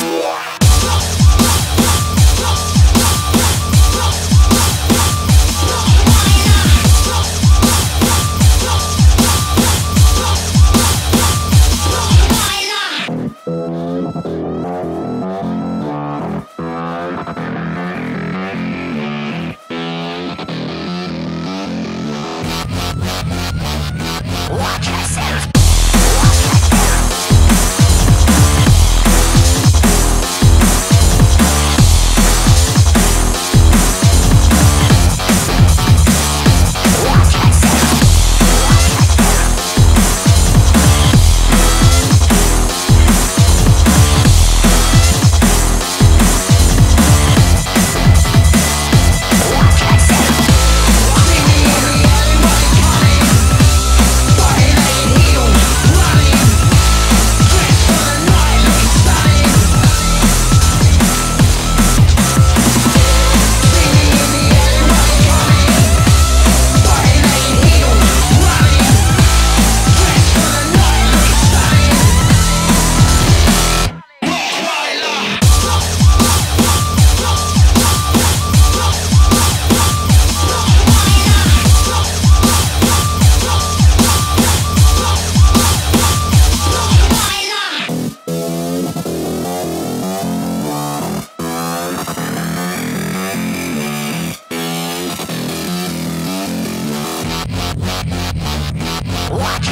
Yeah. Watch